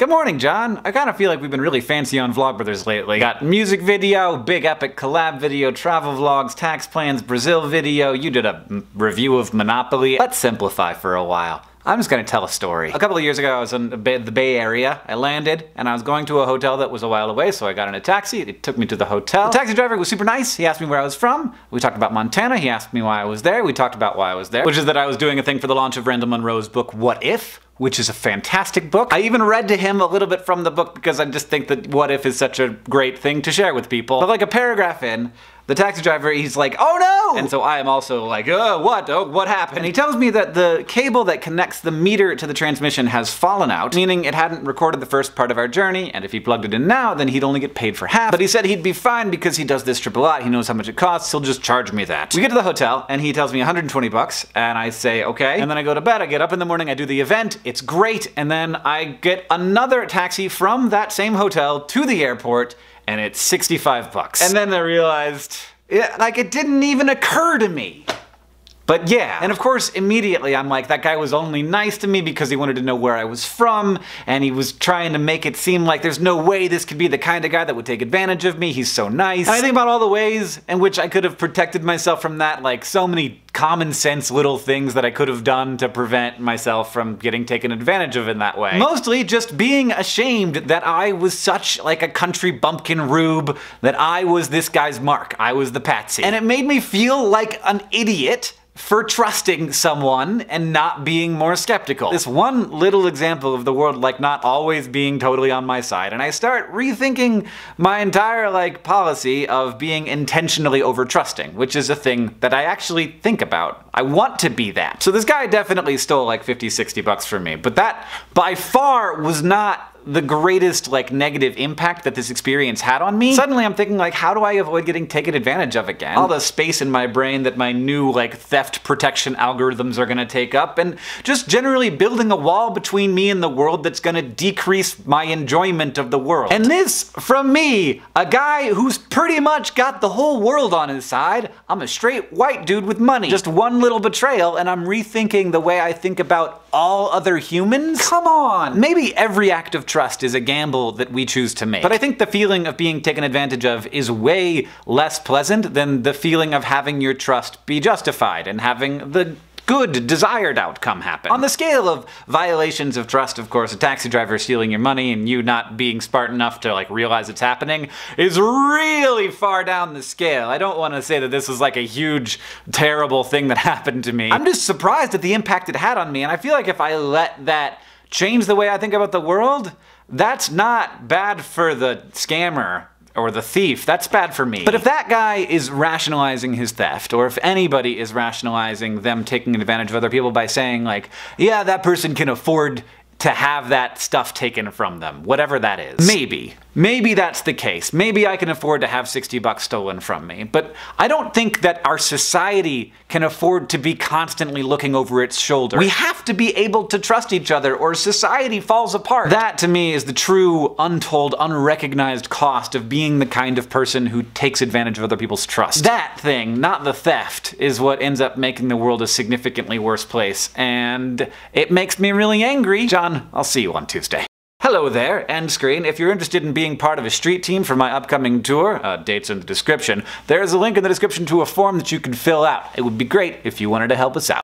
Good morning, John. I kind of feel like we've been really fancy on Vlogbrothers lately. Got music video, big epic collab video, travel vlogs, tax plans, Brazil video, you did a review of Monopoly. Let's simplify for a while. I'm just gonna tell a story. A couple of years ago, I was in the Bay, Area. I landed, and I was going to a hotel that was a while away, so I got in a taxi. It took me to the hotel. The taxi driver was super nice. He asked me where I was from. We talked about Montana. He asked me why I was there. We talked about why I was there, which is that I was doing a thing for the launch of Randall Munroe's book, What If? Which is a fantastic book. I even read to him a little bit from the book because I just think that What If is such a great thing to share with people. But like a paragraph in, the taxi driver, he's like, oh no! And so I am also like, oh, what? Oh, what happened? And he tells me that the cable that connects the meter to the transmission has fallen out, meaning it hadn't recorded the first part of our journey, and if he plugged it in now, then he'd only get paid for half. But he said he'd be fine because he does this trip a lot, he knows how much it costs, he'll just charge me that. We get to the hotel, and he tells me 120 bucks, and I say, okay. And then I go to bed, I get up in the morning, I do the event, it's great, and then I get another taxi from that same hotel to the airport, and it's 65 bucks. And then I realized, like it didn't even occur to me. But yeah, and of course immediately I'm like, that guy was only nice to me because he wanted to know where I was from, and he was trying to make it seem like there's no way this could be the kind of guy that would take advantage of me, he's so nice. And I think about all the ways in which I could have protected myself from that, like so many common sense little things that I could have done to prevent myself from getting taken advantage of in that way. Mostly just being ashamed that I was such like a country bumpkin rube, that I was this guy's mark, I was the patsy. And it made me feel like an idiot for trusting someone and not being more skeptical. This one little example of the world like not always being totally on my side, and I start rethinking my entire like policy of being intentionally over trusting, which is a thing that I actually think about. I want to be that. So this guy definitely stole like 50, 60 bucks from me, but that by far was not the greatest like negative impact that this experience had on me, suddenly I'm thinking like, how do I avoid getting taken advantage of again? All the space in my brain that my new like theft protection algorithms are gonna take up, and just generally building a wall between me and the world that's gonna decrease my enjoyment of the world. And this from me, a guy who's pretty much got the whole world on his side. I'm a straight white dude with money. Just one little betrayal and I'm rethinking the way I think about all other humans? Come on! Maybe every act of trust is a gamble that we choose to make. But I think the feeling of being taken advantage of is way less pleasant than the feeling of having your trust be justified and having the good, desired outcome happen. On the scale of violations of trust, of course, a taxi driver stealing your money and you not being smart enough to like realize it's happening is really far down the scale. I don't want to say that this is like a huge, terrible thing that happened to me. I'm just surprised at the impact it had on me, and I feel like if I let that change the way I think about the world, that's not bad for the scammer or the thief, that's bad for me. But if that guy is rationalizing his theft, or if anybody is rationalizing them taking advantage of other people by saying like, yeah, that person can afford to have that stuff taken from them, whatever that is. Maybe. Maybe that's the case. Maybe I can afford to have 60 bucks stolen from me. But I don't think that our society can afford to be constantly looking over its shoulder. We have to be able to trust each other or society falls apart. That to me is the true, untold, unrecognized cost of being the kind of person who takes advantage of other people's trust. That thing, not the theft, is what ends up making the world a significantly worse place. And it makes me really angry. John, I'll see you on Tuesday. Hello there, end screen. If you're interested in being part of a street team for my upcoming tour, uh, dates in the description, there's a link in the description to a form that you can fill out. It would be great if you wanted to help us out.